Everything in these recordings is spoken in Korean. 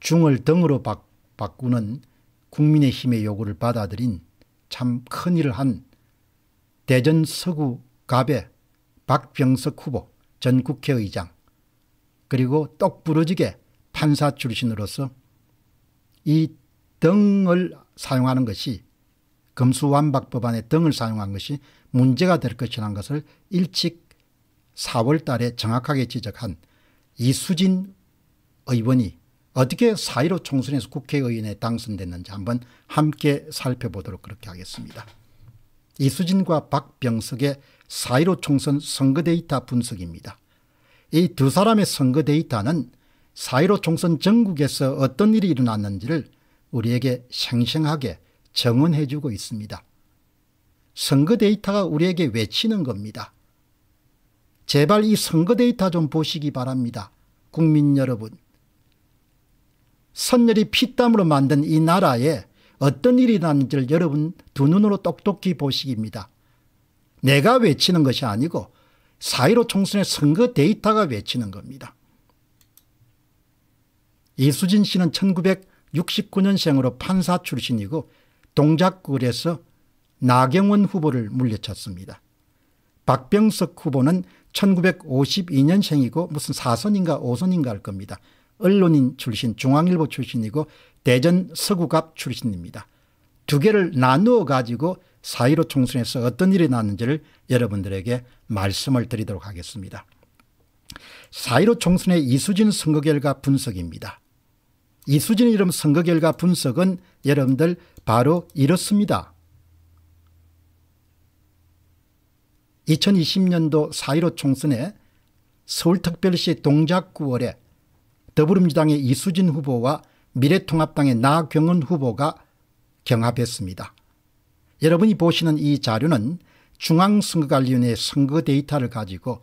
중을 등으로 바, 바꾸는 국민의힘의 요구를 받아들인 참 큰일을 한 대전 서구 갑의 박병석 후보 전 국회의장 그리고 똑부러지게 판사 출신으로서 이 등을 사용하는 것이 검수완박법안의 등을 사용한 것이 문제가 될 것이라는 것을 일찍 4월 달에 정확하게 지적한 이수진 의원이 어떻게 4.15 총선에서 국회의원에 당선됐는지 한번 함께 살펴보도록 그렇게 하겠습니다. 이수진과 박병석의 4.15 총선 선거 데이터 분석입니다. 이 두 사람의 선거 데이터는 4.15 총선 전국에서 어떤 일이 일어났는지를 우리에게 생생하게 정언해 주고 있습니다. 선거 데이터가 우리에게 외치는 겁니다. 제발 이 선거 데이터 좀 보시기 바랍니다. 국민 여러분. 선열이 피땀으로 만든 이 나라에 어떤 일이 일어났는지를 여러분 두 눈으로 똑똑히 보시기입니다. 내가 외치는 것이 아니고 4.15 총선의 선거 데이터가 외치는 겁니다. 이수진 씨는 1969년생으로 판사 출신이고 동작구에서 나경원 후보를 물리쳤습니다. 박병석 후보는 1952년생이고 무슨 사선인가 오선인가 할 겁니다. 언론인 출신 중앙일보 출신이고 대전 서구갑 출신입니다. 두 개를 나누어 가지고 4.15 총선에서 어떤 일이 났는지를 여러분들에게 말씀을 드리도록 하겠습니다. 4.15 총선의 이수진 선거 결과 분석입니다. 이수진 이름 선거 결과 분석은 여러분들 바로 이렇습니다. 2020년도 4.15 총선에 서울특별시 동작구월에 더불어민주당의 이수진 후보와 미래통합당의 나경원 후보가 경합했습니다. 여러분이 보시는 이 자료는 중앙선거관리위원회 선거 데이터를 가지고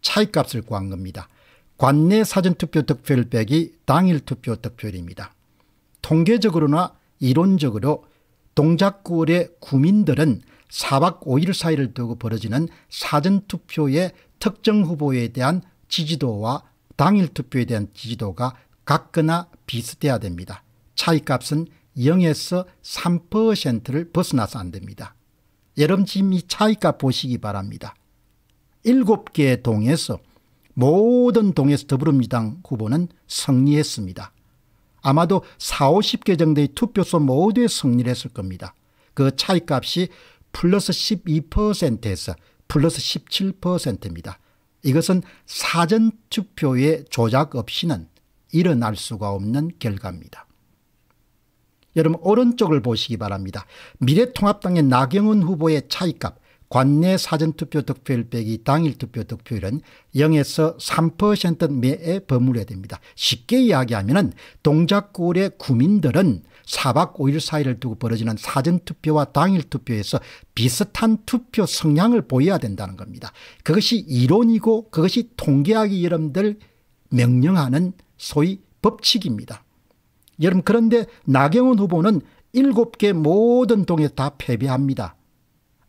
차이값을 구한 겁니다. 관내 사전투표 득표율 빼기 당일 투표 득표율입니다. 통계적으로나 이론적으로 동작구의 구민들은 4박 5일 사이를 두고 벌어지는 사전투표의 특정 후보에 대한 지지도와 당일 투표에 대한 지지도가 같거나 비슷해야 됩니다. 차이값은 0에서 3%를 벗어나서 안 됩니다. 여러분 지금 이 차이값 보시기 바랍니다. 7개의 동에서 모든 동에서 더불어민주당 후보는 승리했습니다. 아마도 4, 50개 정도의 투표소 모두에 승리를 했을 겁니다. 그 차이값이 플러스 12%에서 플러스 17%입니다. 이것은 사전투표의 조작 없이는 일어날 수가 없는 결과입니다. 여러분 오른쪽을 보시기 바랍니다. 미래통합당의 나경원 후보의 차이값 관내 사전투표 득표율 빼기 당일 투표 득표율은 0에서 3% 내에 버무려야 됩니다. 쉽게 이야기하면 동작구의 구민들은 4박 5일 사이를 두고 벌어지는 사전투표와 당일투표에서 비슷한 투표 성향을 보여야 된다는 겁니다. 그것이 이론이고 그것이 통계학이 여러분들 명령하는 소위 법칙입니다. 여러분 그런데 나경원 후보는 7개 모든 동에 다 패배합니다.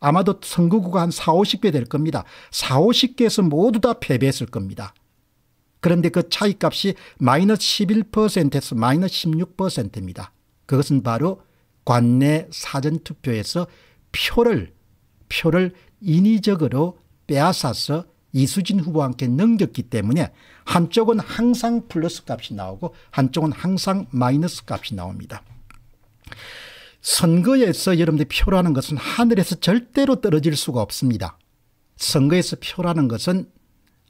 아마도 선거구가 한 4, 50개 될 겁니다. 4, 50개에서 모두 다 패배했을 겁니다. 그런데 그 차이값이 마이너스 11%에서 마이너스 16%입니다. 그것은 바로 관내 사전투표에서 표를 표를 인위적으로 빼앗아서 이수진 후보와 함께 넘겼기 때문에 한쪽은 항상 플러스 값이 나오고 한쪽은 항상 마이너스 값이 나옵니다. 선거에서 여러분들 표라는 것은 하늘에서 절대로 떨어질 수가 없습니다. 선거에서 표라는 것은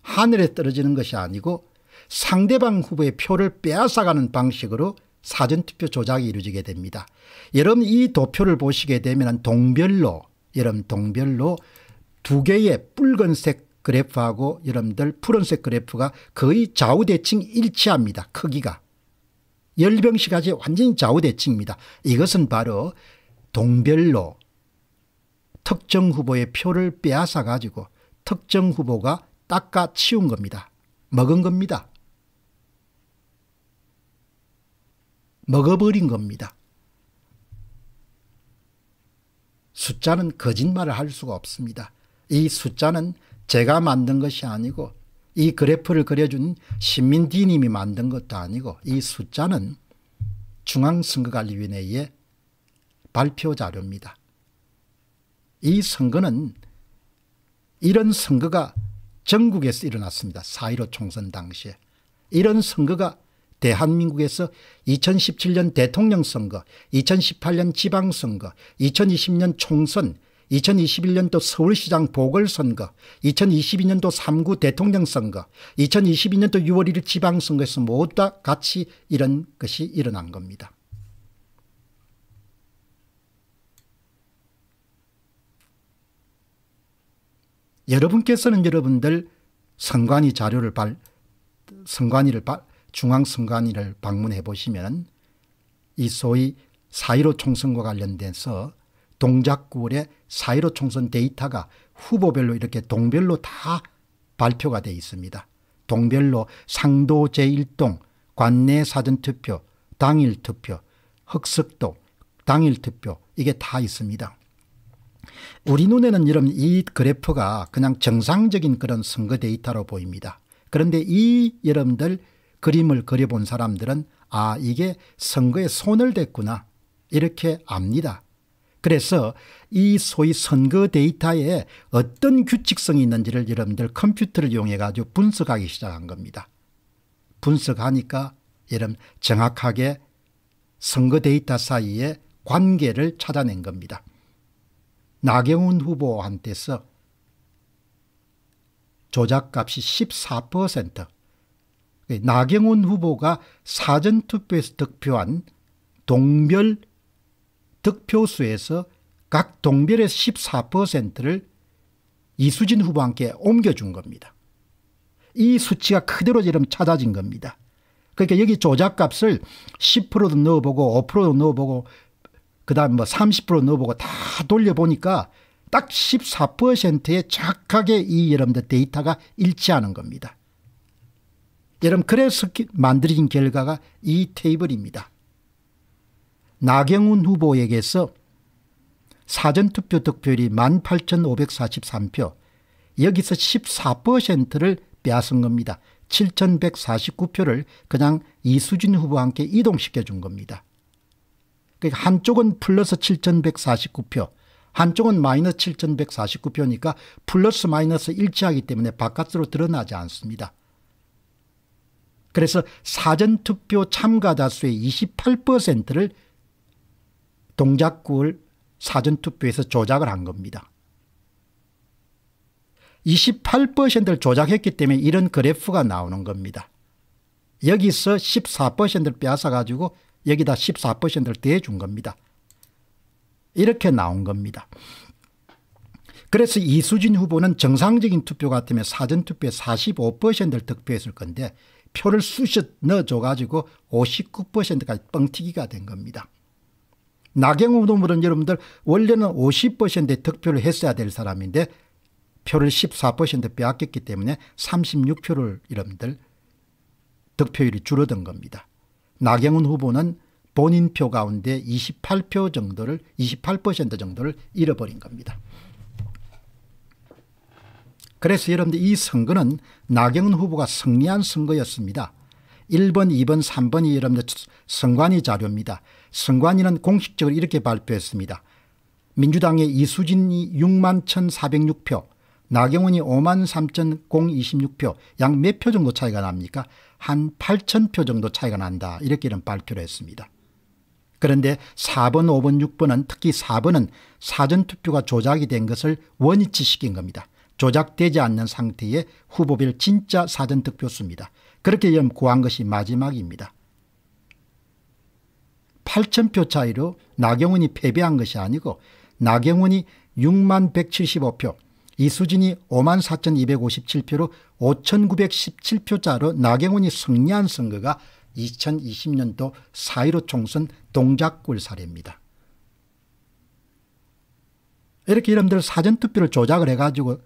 하늘에 떨어지는 것이 아니고 상대방 후보의 표를 빼앗아가는 방식으로 사전투표 조작이 이루어지게 됩니다. 여러분 이 도표를 보시게 되면 동별로 여러분 동별로 두 개의 붉은색 그래프하고 여러분들 푸른색 그래프가 거의 좌우대칭 일치합니다. 크기가. 열병시까지 완전히 좌우대칭입니다. 이것은 바로 동별로 특정 후보의 표를 빼앗아 가지고 특정 후보가 닦아 치운 겁니다. 먹은 겁니다. 먹어버린 겁니다. 숫자는 거짓말을 할 수가 없습니다. 이 숫자는 제가 만든 것이 아니고 이 그래프를 그려준 신민디님이 만든 것도 아니고 이 숫자는 중앙선거관리위원회의 발표 자료입니다. 이 선거는 이런 선거가 전국에서 일어났습니다. 4.15 총선 당시에. 이런 선거가 대한민국에서 2017년 대통령 선거, 2018년 지방선거, 2020년 총선, 2021년도 서울시장 보궐선거, 2022년도 3구 대통령 선거, 2022년도 6월 1일 지방선거에서 모두 다 같이 이런 것이 일어난 겁니다. 여러분께서는 여러분들 선관위 자료를 발, 선관위를 중앙선관위를 방문해 보시면 이 소위 4.15 총선과 관련돼서 동작구의 4.15 총선 데이터가 후보별로 이렇게 동별로 다 발표가 되어 있습니다. 동별로 상도 제1동, 관내 사전투표, 당일투표, 흑석도, 당일투표 이게 다 있습니다. 우리 눈에는 여러분 이 그래프가 그냥 정상적인 그런 선거 데이터로 보입니다. 그런데 이 여러분들 그림을 그려본 사람들은 아 이게 선거에 손을 댔구나 이렇게 압니다. 그래서 이 소위 선거 데이터에 어떤 규칙성이 있는지를 여러분들 컴퓨터를 이용해 가지고 분석하기 시작한 겁니다. 분석하니까 여러분 정확하게 선거 데이터 사이에 관계를 찾아낸 겁니다. 나경원 후보한테서 조작값이 14% 나경원 후보가 사전투표에서 득표한 동별 득표수에서 각 동별의 14%를 이수진 후보와 함께 옮겨준 겁니다. 이 수치가 그대로 지금 찾아진 겁니다. 그러니까 여기 조작값을 10%도 넣어보고 5%도 넣어보고 그 다음 뭐 30% 넣어보고 다 돌려보니까 딱 14%에 정확하게 이 여러분들 데이터가 일치하는 겁니다. 여러분 그래서 만들어진 결과가 이 테이블입니다. 나경훈 후보에게서 사전투표 득표율이 18,543표 여기서 14%를 빼앗은 겁니다. 7,149표를 그냥 이수진 후보와 함께 이동시켜 준 겁니다. 그러니까 한쪽은 플러스 7,149표 한쪽은 마이너스 7,149표니까 플러스 마이너스 일치하기 때문에 바깥으로 드러나지 않습니다. 그래서 사전투표 참가자 수의 28%를 동작구를 사전투표에서 조작을 한 겁니다. 28%를 조작했기 때문에 이런 그래프가 나오는 겁니다. 여기서 14%를 빼앗아 가지고 여기다 14%를 대준 겁니다. 이렇게 나온 겁니다. 그래서 이수진 후보는 정상적인 투표 같으면 사전투표에 45%를 득표했을 건데 표를 쑤셔 넣어줘 가지고 59%까지 뻥튀기가 된 겁니다. 나경원 후보는 여러분들 원래는 50%의 득표를 했어야 될 사람인데 표를 14% 빼앗겼기 때문에 36표를 여러분들 득표율이 줄어든 겁니다. 나경원 후보는 본인 표 가운데 28표 정도를 28% 정도를 잃어버린 겁니다. 그래서 여러분들 이 선거는 나경원 후보가 승리한 선거였습니다. 1번, 2번, 3번이 여러분들 선관위 자료입니다. 선관위는 공식적으로 이렇게 발표했습니다. 민주당의 이수진이 6만 1,406표, 나경원이 5만 3,026표, 양 몇 표 정도 차이가 납니까? 한 8,000표 정도 차이가 난다. 이렇게 이런 발표를 했습니다. 그런데 4번, 5번, 6번은 특히 4번은 사전투표가 조작이 된 것을 원위치 시킨 겁니다. 조작되지 않는 상태의 후보별 진짜 사전투표수입니다. 그렇게 구한 것이 마지막입니다. 8천표 차이로 나경원이 패배한 것이 아니고 나경원이 6만 175표 이수진이 5만 4,257표로 5,917표 차로 나경원이 승리한 선거가 2020년도 4.15 총선 동작굴 사례입니다. 이렇게 여러분들 사전투표를 조작을 해가지고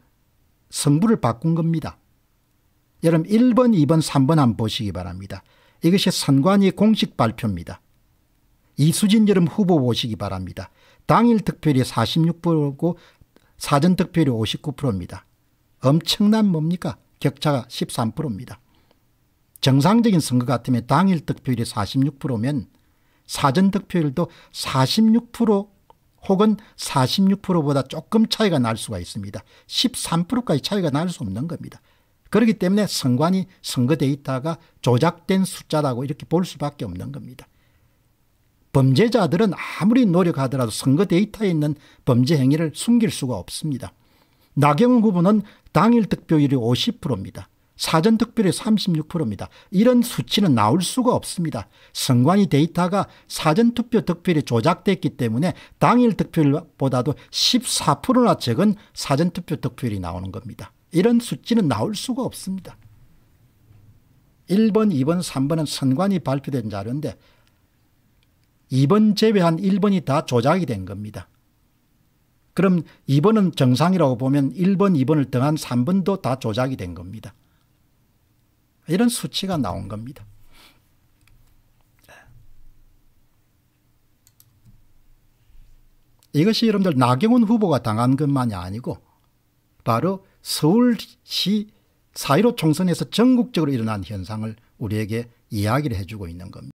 성부를 바꾼 겁니다. 여러분 1번, 2번, 3번 한번 보시기 바랍니다. 이것이 선관위 공식 발표입니다. 이수진 여름 후보 보시기 바랍니다. 당일 득표율이 46%고 사전 득표율이 59%입니다. 엄청난 뭡니까? 격차가 13%입니다. 정상적인 선거 같으면 당일 득표율이 46%면 사전 득표율도 46% 혹은 46%보다 조금 차이가 날 수가 있습니다. 13%까지 차이가 날 수 없는 겁니다. 그렇기 때문에 선관위 선거 데이터가 조작된 숫자라고 이렇게 볼 수밖에 없는 겁니다. 범죄자들은 아무리 노력하더라도 선거 데이터에 있는 범죄 행위를 숨길 수가 없습니다. 나경원 후보는 당일 득표율이 50%입니다. 사전 득표율이 36%입니다. 이런 수치는 나올 수가 없습니다. 선관위 데이터가 사전 투표 득표율이 조작됐기 때문에 당일 득표율보다도 14%나 적은 사전 투표 득표율이 나오는 겁니다. 이런 수치는 나올 수가 없습니다. 1번, 2번, 3번은 선관위 발표된 자료인데 2번 제외한 1번이 다 조작이 된 겁니다. 그럼 2번은 정상이라고 보면 1번, 2번을 등한 3번도 다 조작이 된 겁니다. 이런 수치가 나온 겁니다. 이것이 여러분들 나경원 후보가 당한 것만이 아니고 바로 서울시 4.15 총선에서 전국적으로 일어난 현상을 우리에게 이야기를 해주고 있는 겁니다.